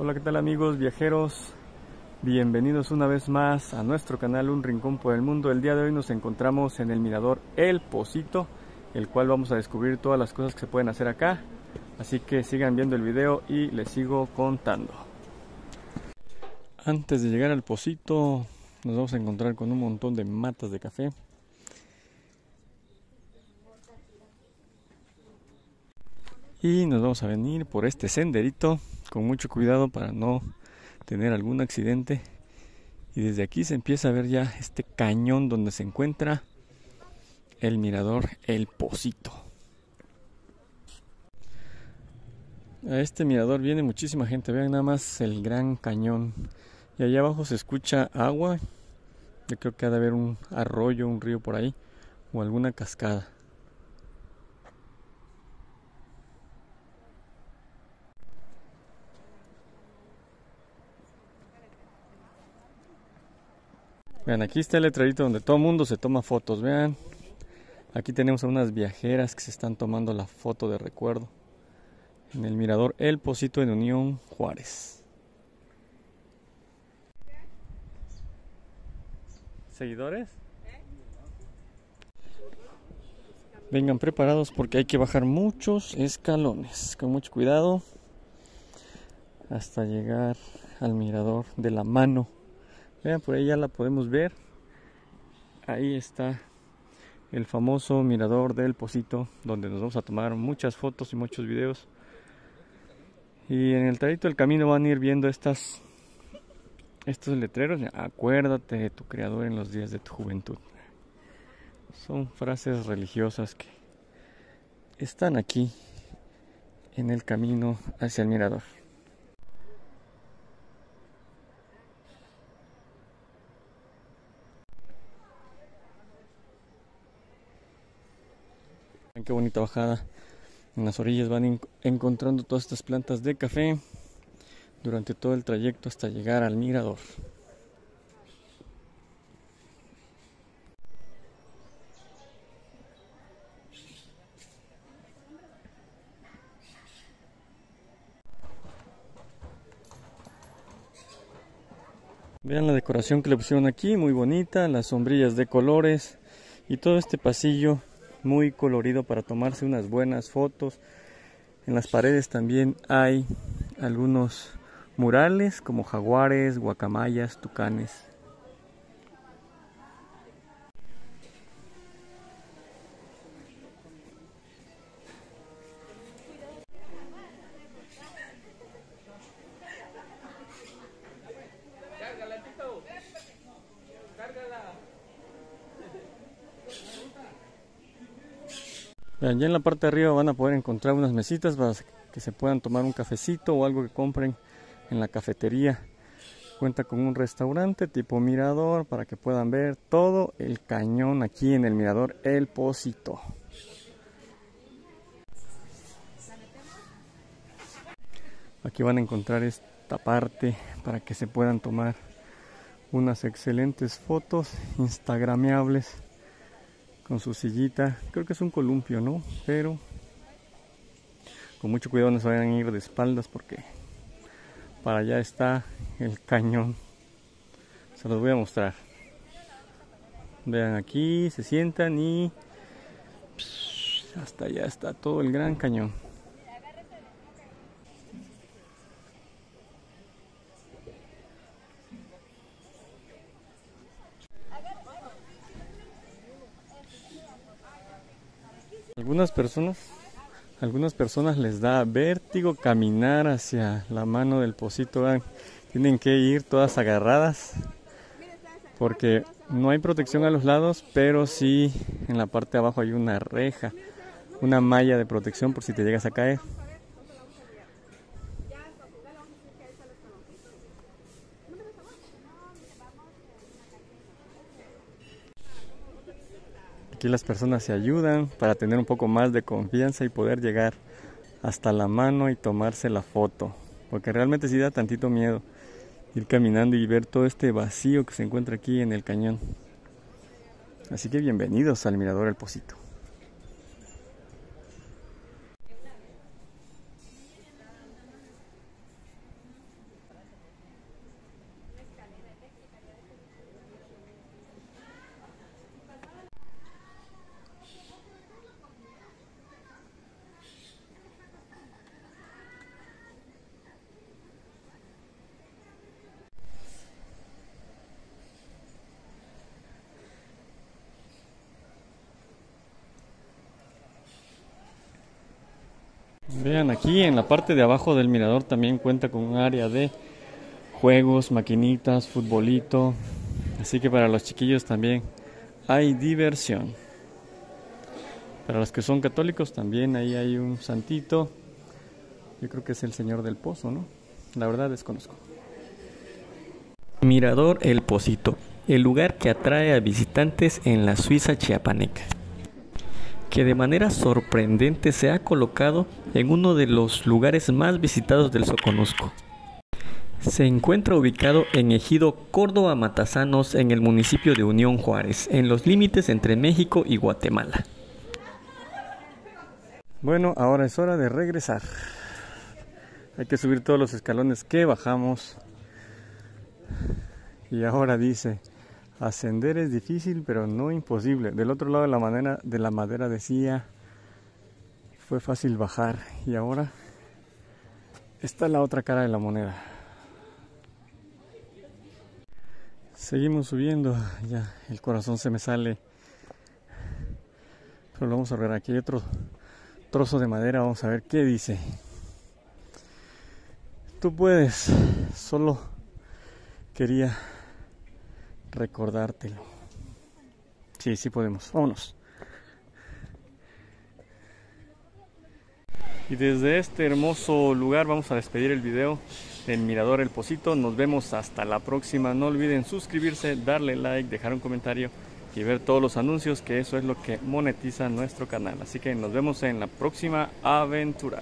Hola, ¿qué tal amigos viajeros? Bienvenidos una vez más a nuestro canal Un Rincón por el Mundo. El día de hoy nos encontramos en el mirador El Pocito, el cual vamos a descubrir todas las cosas que se pueden hacer acá. Así que sigan viendo el video y les sigo contando. Antes de llegar al Pocito, nos vamos a encontrar con un montón de matas de café. Y nos vamos a venir por este senderito con mucho cuidado para no tener algún accidente. Y desde aquí se empieza a ver ya este cañón donde se encuentra el mirador El Pocito. A este mirador viene muchísima gente. Vean nada más el gran cañón. Y allá abajo se escucha agua. Yo creo que ha de haber un arroyo, un río por ahí. O alguna cascada. Vean, aquí está el letrerito donde todo mundo se toma fotos. Vean, aquí tenemos a unas viajeras que se están tomando la foto de recuerdo en el mirador El Pocito en Unión Juárez. ¿Seguidores? Vengan preparados porque hay que bajar muchos escalones. Con mucho cuidado hasta llegar al mirador de la mano. Vean, por ahí ya la podemos ver. Ahí está el famoso mirador del Pocito, donde nos vamos a tomar muchas fotos y muchos videos. Y en el trayecto del camino van a ir viendo estas estos letreros. Acuérdate de tu creador en los días de tu juventud. Son frases religiosas que están aquí en el camino hacia el mirador. Qué bonita bajada. En las orillas van encontrando todas estas plantas de café durante todo el trayecto hasta llegar al mirador. Vean la decoración que le pusieron aquí, muy bonita, las sombrillas de colores y todo este pasillo muy colorido para tomarse unas buenas fotos. En las paredes también hay algunos murales como jaguares, guacamayas, tucanes. Allá en la parte de arriba van a poder encontrar unas mesitas para que se puedan tomar un cafecito o algo que compren en la cafetería. Cuenta con un restaurante tipo mirador para que puedan ver todo el cañón aquí en el mirador El Pocito. Aquí van a encontrar esta parte para que se puedan tomar unas excelentes fotos instagrameables con su sillita. Creo que es un columpio, ¿no? Pero con mucho cuidado no se vayan a ir de espaldas porque para allá está el cañón. Se los voy a mostrar. Vean aquí, se sientan y hasta allá está todo el gran cañón. Algunas personas, algunas personas les da vértigo caminar hacia la mano del pocito. Tienen que ir todas agarradas porque no hay protección a los lados, pero sí en la parte de abajo hay una reja, una malla de protección por si te llegas a caer. Aquí las personas se ayudan para tener un poco más de confianza y poder llegar hasta la mano y tomarse la foto. Porque realmente sí da tantito miedo ir caminando y ver todo este vacío que se encuentra aquí en el cañón. Así que bienvenidos al Mirador El Pocito. Vean aquí en la parte de abajo del mirador también cuenta con un área de juegos, maquinitas, futbolito. Así que para los chiquillos también hay diversión. Para los que son católicos también ahí hay un santito. Yo creo que es el Señor del Pozo, ¿no? La verdad desconozco. Mirador El Pocito, el lugar que atrae a visitantes en la Suiza chiapaneca que de manera sorprendente se ha colocado en uno de los lugares más visitados del Soconusco. Se encuentra ubicado en Ejido Córdoba Matasanos en el municipio de Unión Juárez, en los límites entre México y Guatemala. Bueno, ahora es hora de regresar. Hay que subir todos los escalones que bajamos. Y ahora dice, Ascender es difícil, pero no imposible. Del otro lado de la, madera, de la madera decía, fue fácil bajar. Y ahora está la otra cara de la moneda. Seguimos subiendo, ya el corazón se me sale. Pero lo vamos a ver, aquí hay otro trozo de madera, vamos a ver qué dice. Tú puedes, solo quería recordártelo. Sí, sí podemos. Vámonos. Y desde este hermoso lugar vamos a despedir el video del Mirador El Pocito. Nos vemos hasta la próxima. No olviden suscribirse, darle like, dejar un comentario y ver todos los anuncios, que eso es lo que monetiza nuestro canal. Así que nos vemos en la próxima aventura.